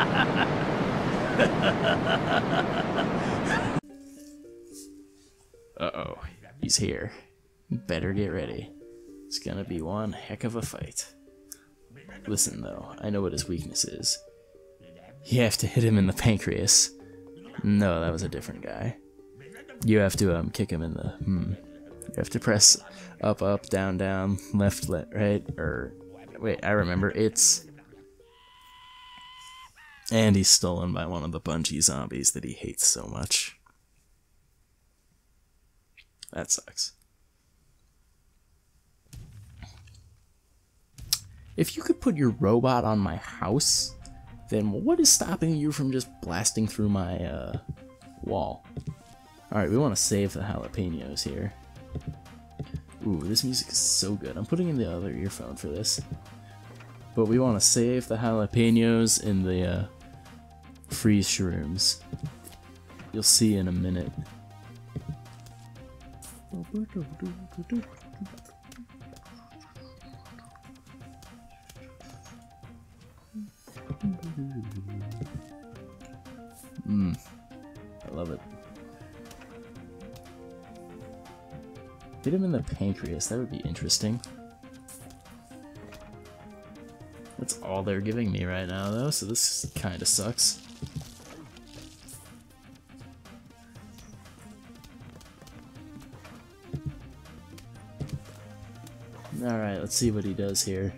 Uh-oh, he's here. Better get ready. It's gonna be one heck of a fight. Listen though, I know what his weakness is. You have to hit him in the pancreas. No, that was a different guy. You have to um kick him in the hmm. You have to press up, up, down, down, left, left, right, or wait, I remember. It's and he's stolen by one of the bungee zombies that he hates so much. That sucks. If you could put your robot on my house, then what is stopping you from just blasting through my uh, wall? Alright, we want to save the jalapenos here. Ooh, this music is so good. I'm putting in the other earphone for this. But we want to save the jalapenos in the uh, freeze shrooms. You'll see in a minute. Mmm. I love it. Hit him in the pancreas, that would be interesting. That's all they're giving me right now, though, so this kinda sucks. Alright, let's see what he does here.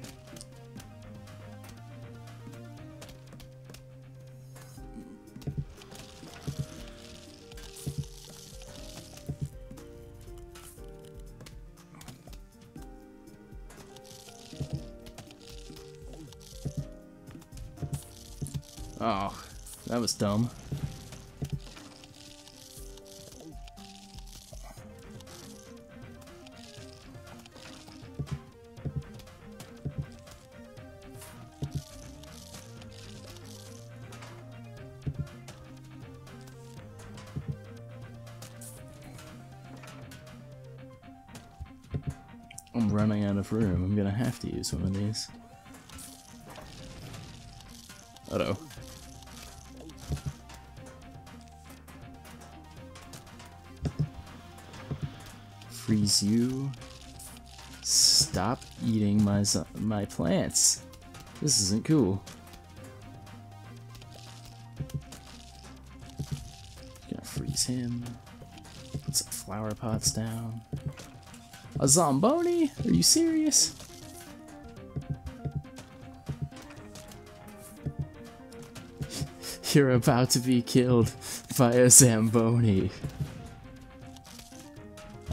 Oh, that was dumb. I'm running out of room. I'm gonna have to use one of these. Uh-oh. Freeze you. Stop eating my my plants. This isn't cool. Gonna freeze him. Put some flower pots down. A Zomboni? Are you serious? You're about to be killed by a Zamboni.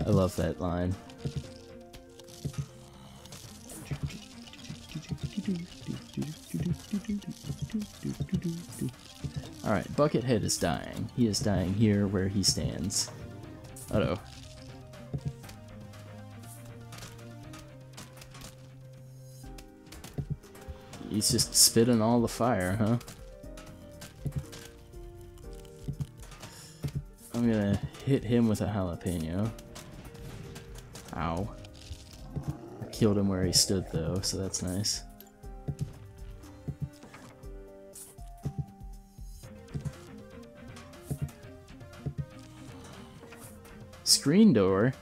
I love that line. Alright, Buckethead is dying. He is dying here where he stands. Uh oh. He's just spitting all the fire, huh? I'm gonna hit him with a jalapeno. Ow. I killed him where he stood though, so that's nice. Screen door?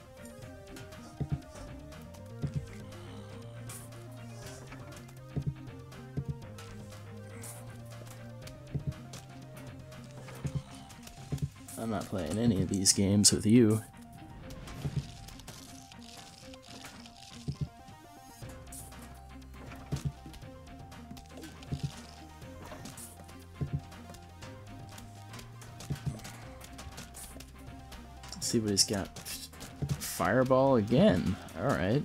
I'm not playing any of these games with you. He's got. Fireball again. Alright.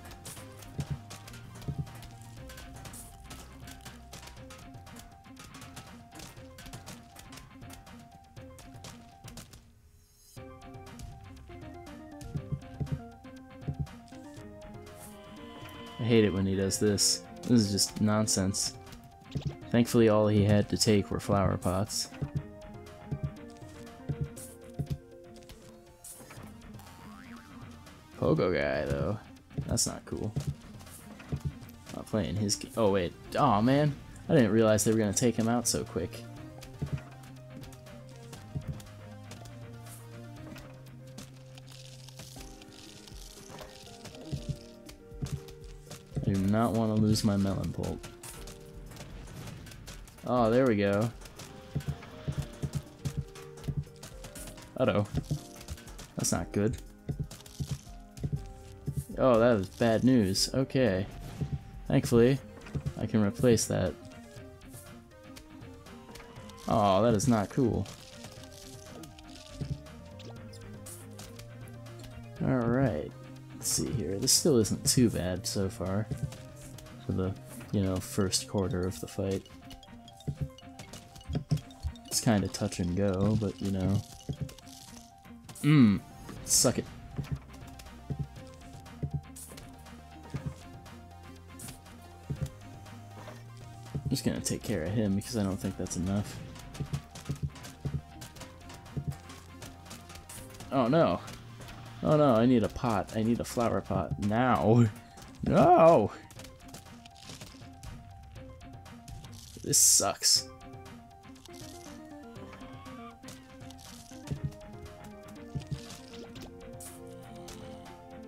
I hate it when he does this. This is just nonsense. Thankfully all he had to take were flower pots. Pogo guy, though. That's not cool. Not playing his Oh, wait. oh, man. I didn't realize they were going to take him out so quick. I do not want to lose my melon pult. Oh, there we go. Uh-oh. That's not good. Oh, that was bad news. Okay. Thankfully, I can replace that. Oh, that is not cool. Alright. Let's see here. This still isn't too bad so far. For the, you know, first quarter of the fight. It's kind of touch and go, but you know. Mmm. Suck it. Just gonna take care of him because I don't think that's enough. Oh no. Oh no, I need a pot. I need a flower pot. Now. No! This sucks.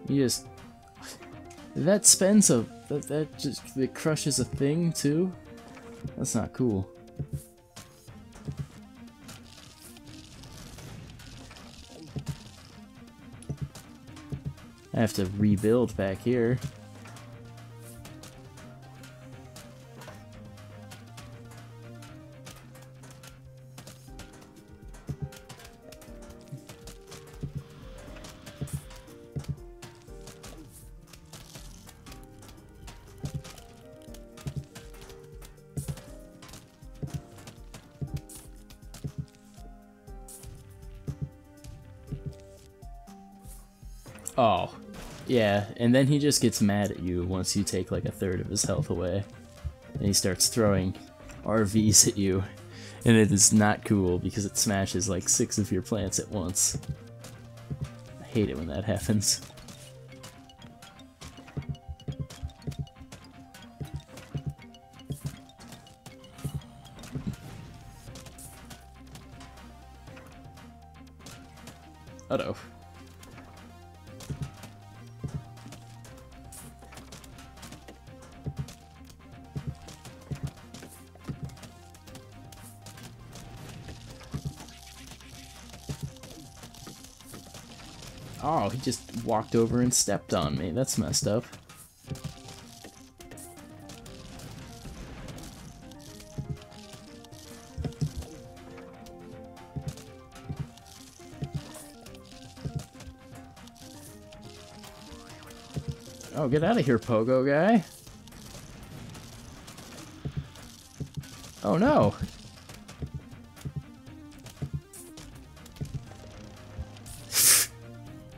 You just... That spends a... That, that just... It crushes a thing, too? That's not cool. I have to rebuild back here. Oh, yeah, and then he just gets mad at you once you take like a third of his health away. And he starts throwing RVs at you. And it is not cool because it smashes like six of your plants at once. I hate it when that happens. Uh-oh. Oh, he just walked over and stepped on me. That's messed up. Oh, get out of here, Pogo guy. Oh no.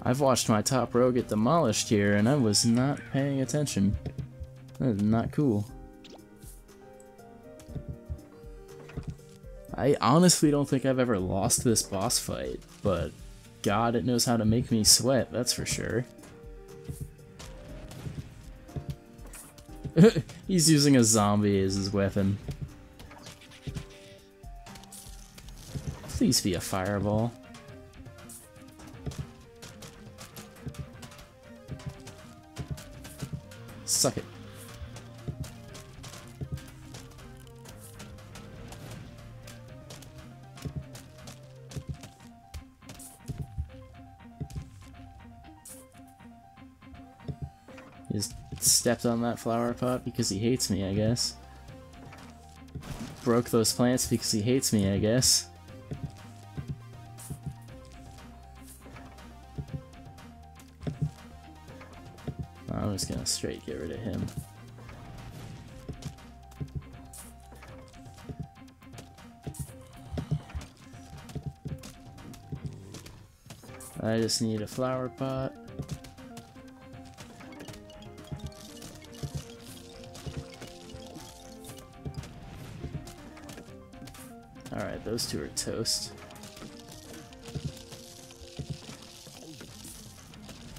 I've watched my top row get demolished here, and I was not paying attention. That is not cool. I honestly don't think I've ever lost this boss fight, but god, it knows how to make me sweat, that's for sure. He's using a zombie as his weapon. Please be a fireball. Suck it. Just stepped on that flower pot because he hates me, I guess. Broke those plants because he hates me, I guess. Straight get rid of him. I just need a flower pot. Alright, those two are toast.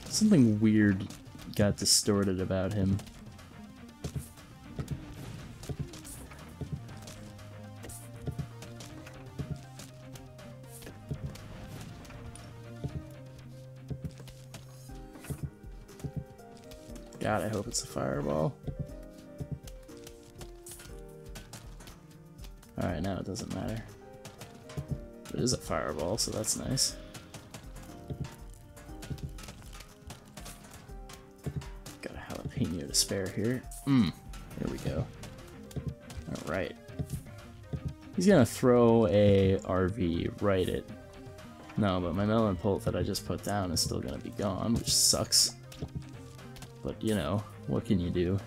Something weird got distorted about him. God, I hope it's a fireball. Alright, now it doesn't matter. It is a fireball, so that's nice. Spare here. Mmm, there we go. Alright. He's gonna throw a RV right at... No, but my melon pult that I just put down is still gonna be gone, which sucks. But, you know, what can you do?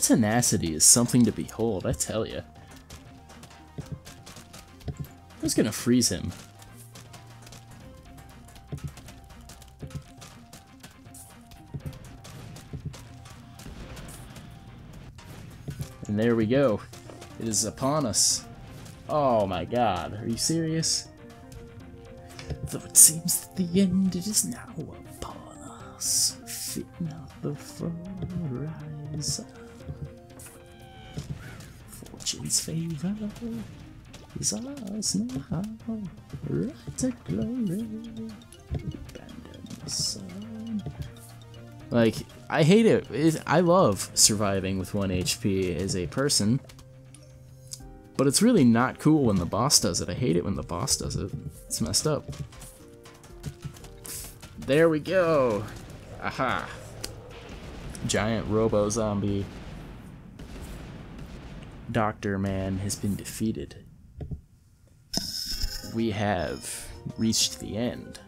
Tenacity is something to behold, I tell you. Was gonna freeze him. And there we go. It is upon us. Oh my god, are you serious? Though it seems that the end it is now upon us. Fit not the foe Fortune's favor is ours now. Right to glory. Like, I hate it. it. I love surviving with 1 HP as a person. But it's really not cool when the boss does it. I hate it when the boss does it. It's messed up. There we go. Aha. Giant robo zombie. Doctor Man has been defeated. We have reached the end.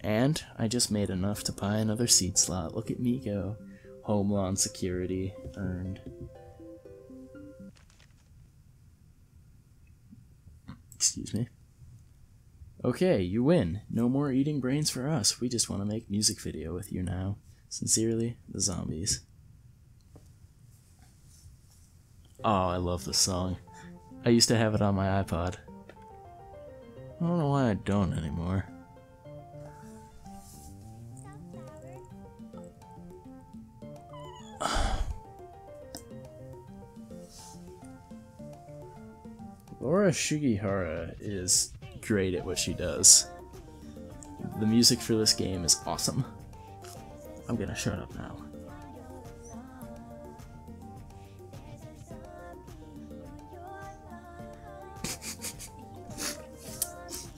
And I just made enough to buy another seed slot. Look at me go. Home lawn security earned. Excuse me. Okay, you win. No more eating brains for us. We just want to make music video with you now. Sincerely, the zombies. Oh, I love this song. I used to have it on my iPod. I don't know why I don't anymore. Laura Shigihara is great at what she does. The music for this game is awesome. I'm gonna shut up now.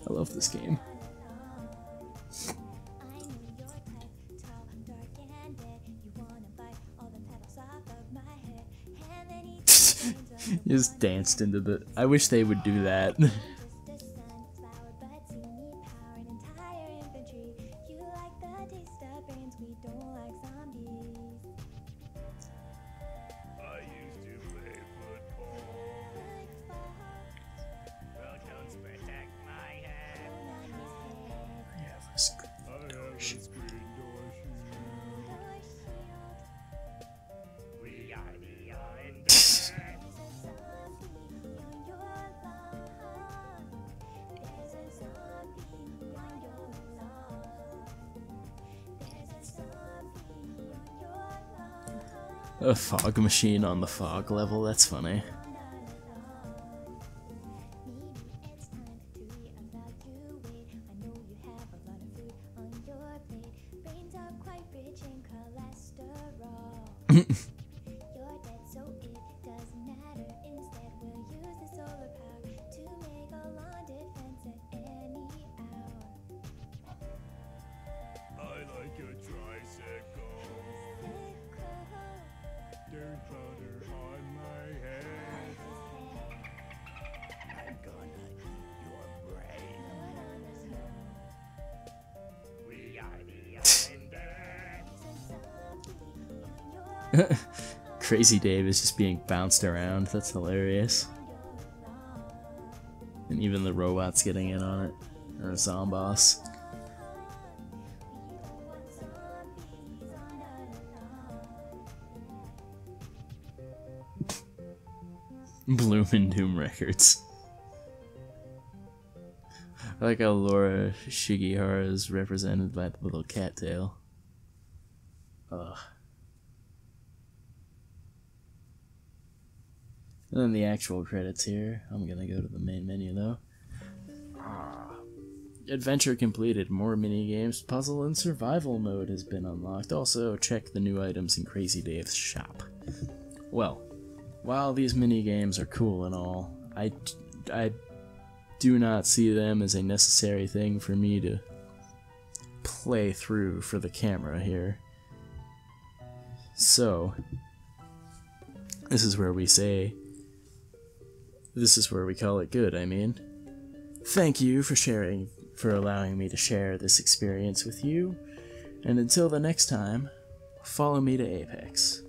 I love this game. just danced into the. I wish they would do that. A fog machine on the fog level, that's funny. Crazy Dave is just being bounced around. That's hilarious. And even the robot's getting in on it. Or a Zomboss. Bloomin' Doom Records. I like how Laura Shigihara is represented by the little cattail. Ugh. And then the actual credits here. I'm gonna go to the main menu though. Ah. Adventure completed. More mini games, puzzle, and survival mode has been unlocked. Also, check the new items in Crazy Dave's shop. Well, while these mini games are cool and all, I, I do not see them as a necessary thing for me to play through for the camera here. So, this is where we say, this is where we call it good, I mean. Thank you for sharing, for allowing me to share this experience with you, and until the next time, follow me to Apex.